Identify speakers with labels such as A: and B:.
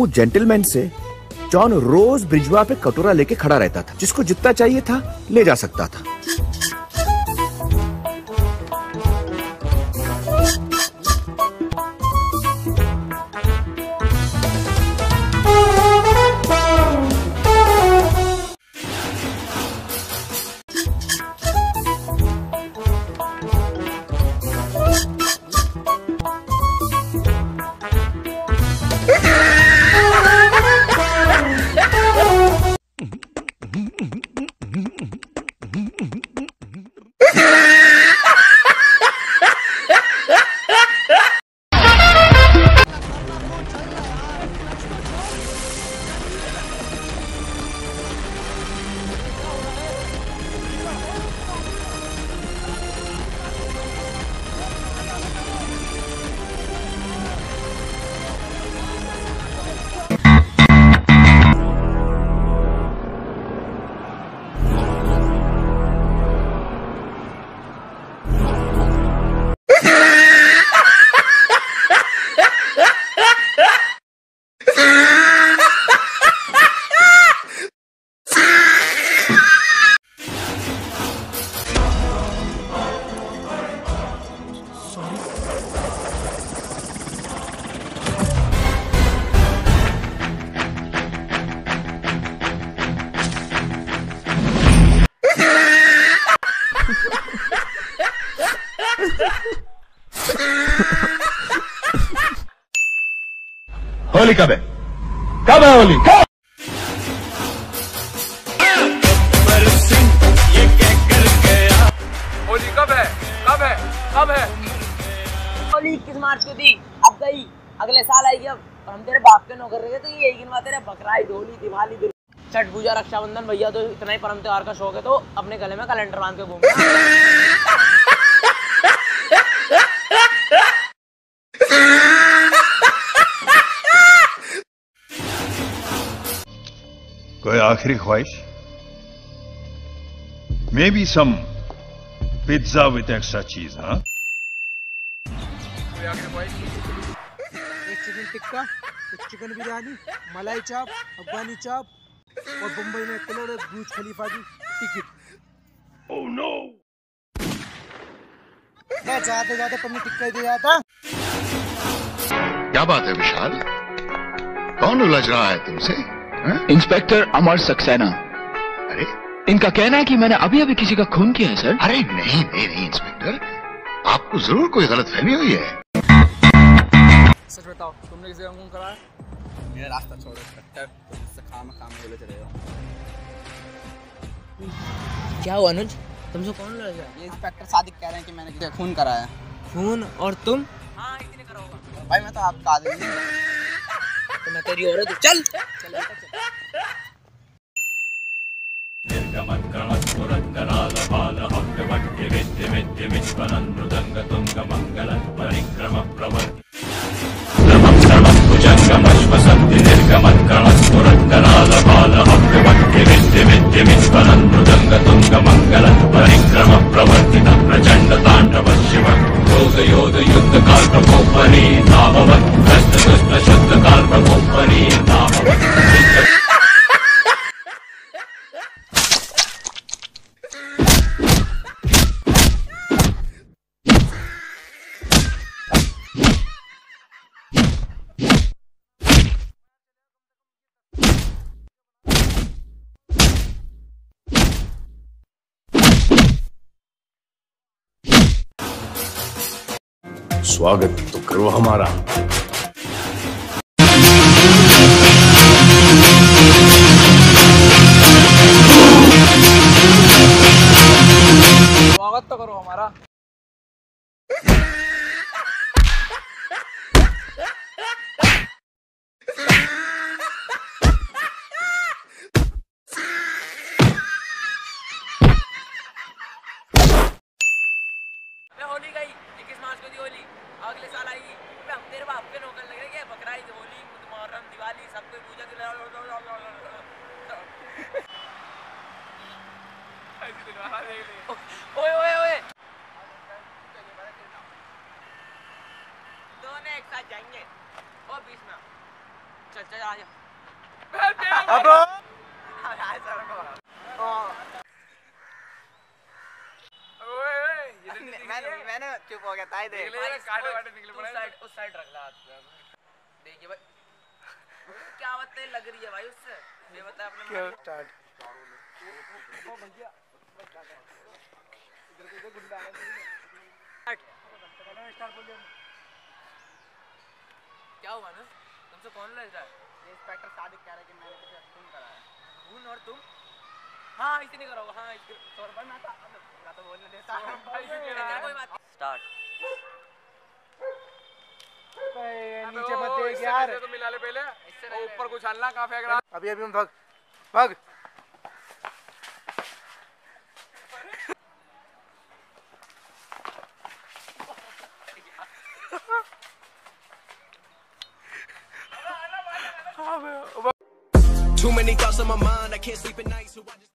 A: वो जेंटलमैन से जॉन रोज ब्रिजवा पे कटोरा लेके खड़ा रहता था, जिसको जितना चाहिए था, ले जा सकता था।
B: होली कब है? कब है होली? कब?
C: होली कब है? कब है? कब है?
D: होली इक्कीस मार्च को थी? अब गई। अगले साल आएगी अब। और हम तेरे बाप के नौकर रहे तो यही गिनवाते रहे बकराईद होली दिवाली छठ पूजा रक्षाबंधन भैया तो इतना ही परम त्योहार का शौक है तो अपने गले में कैलेंडर बाँध के घूमना
B: कोई आखिरी ख्वाहिश? Maybe some pizza with extra cheese हाँ
E: एक चिकन टिक्का एक चिकन बिरयानी मलाई चाप अफगानी चाप और मुंबई में एक करोड़ ब्रूज खलीफा की टिकट।
B: ओह नो
E: मैं जाते जाते पन्नी टिक्का ही दे जाता
F: क्या बात है विशाल? कौन उलझ रहा है तुमसे?
G: इंस्पेक्टर अमर सक्सेना
F: अरे?
G: इनका कहना है कि मैंने अभी अभी किसी का खून किया है सर।
F: अरे नहीं नहीं नहीं इंस्पेक्टर आपको ज़रूर कोई गलत फहमी हुई है।
C: सच बताओ तुमने किसी का खून कराया
H: मेरा रास्ता छोड़ो इंस्पेक्टर इससे काम काम में उलझ रहे हो
D: क्या हुआ अनुज? तुमसे कौन लड़ गया?
H: ये इंस्पेक्टर सादिक कह रहे हैं कि मैंने किसी का खून कराया
D: खून और तुम?
H: भाई मैं तो आपका आदमी हूँ।
D: तो मैं तेरी औरत चल। चल बेटा, चल
A: स्वागत तो करो हमारा।
C: स्वागत तो करो हमारा।
D: अगले साल आएगी। हम तेरे बाप के नौकर लग रहे होली मुहर्रम दिवाली सब कोई पूजा ओए ओए ओए। दोनों एक साथ जाएँगे। और बीच में। चल चल आ जा।
H: मैंने मैंने चुप हो गया ताई दे।
D: तू साइड उस साइड रख ला देखिए भाई। क्या बातें लग रही है भाई उससे? ये बता अपने मन-
E: स्टार्ट
D: क्या हुआ ना? तुमसे कौन लड़ रहा है
H: इंस्पेक्टर सादिक कह रहा है कि मैंने तुझे खून कराया
D: खून और तुम? हाँ इसे नहीं करोगे हाँ इसके
H: सौर पर मैं तो मैं तो बोलने देता
D: चल, कोई बात स्टार्ट।
E: नीचे मत देख यार।
C: तो मिला ले पहले? ऊपर कुछ हलना कहाँ फेंक
E: अभी अभी हम भग। भग।
I: Too many thoughts on my mind, I can't sleep at night, so I just